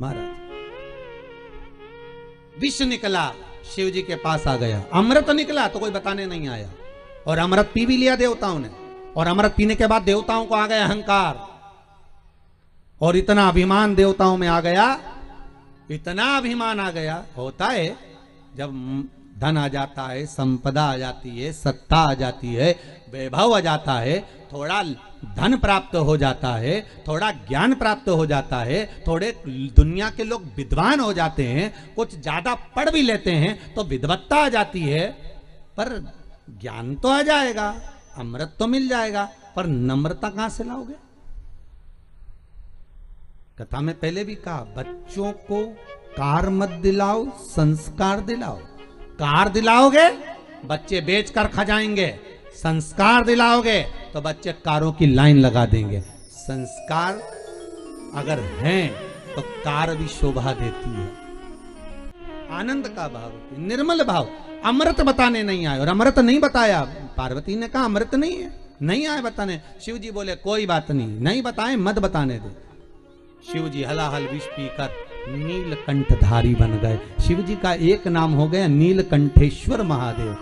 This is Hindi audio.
महाराज। विष निकला शिव जी के पास आ गया। अमृत निकला तो कोई बताने नहीं आया। और अमृत पी भी लिया देवताओं ने। और अमृत पीने के बाद देवताओं को आ गया अहंकार। और इतना अभिमान देवताओं में आ गया, इतना अभिमान आ गया, होता है, जब धन आ जाता है, संपदा आ जाती है, सत्ता आ जाती है, वैभव आ जाता है, थोड़ा धन प्राप्त हो जाता है, थोड़ा ज्ञान प्राप्त हो जाता है, थोड़े दुनिया के लोग विद्वान हो जाते हैं, कुछ ज़्यादा पढ़ भी लेते हैं तो विद्वत्ता आ जाती है, पर ज्ञान तो आ जाएगा, अमृत तो मिल जाएगा, पर नम्रता कहाँ से लाओगे? कथा में पहले भी कहा, बच्चों को कार मत दिलाओ, संस्कार दिलाओ। कार दिलाओगे, बच्चे बेच कर खा जाएँगे संस्कार दिलाओगे तो बच्चे कारों की लाइन लगा देंगे। संस्कार अगर हैं तो कार भी शोभा देती है। आनंद का भाव, निर्मल भाव। अमृत बताने नहीं आए, और अमृत नहीं बताया। पार्वती ने कहा, अमृत नहीं है, नहीं आए बताने। शिव जी बोले, कोई बात नहीं नहीं बताए, मत बताने दे। शिव जी हलाहल विष पीकर नीलकंठधारी बन गए। शिव जी का एक नाम हो गया नीलकंठेश्वर महादेव।